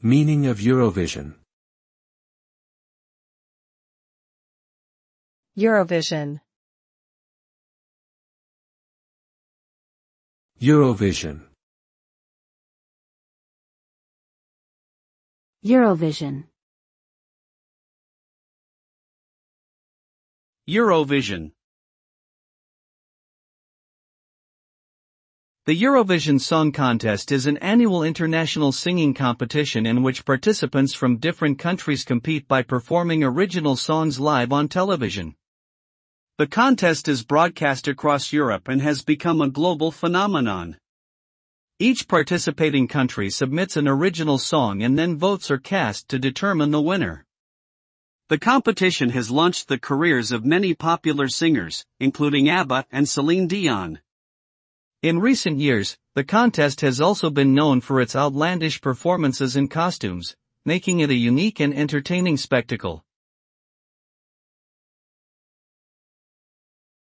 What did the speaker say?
Meaning of Eurovision. Eurovision. Eurovision. Eurovision. Eurovision. The Eurovision Song Contest is an annual international singing competition in which participants from different countries compete by performing original songs live on television. The contest is broadcast across Europe and has become a global phenomenon. Each participating country submits an original song and then votes are cast to determine the winner. The competition has launched the careers of many popular singers, including ABBA and Celine Dion. In recent years, the contest has also been known for its outlandish performances and costumes, making it a unique and entertaining spectacle.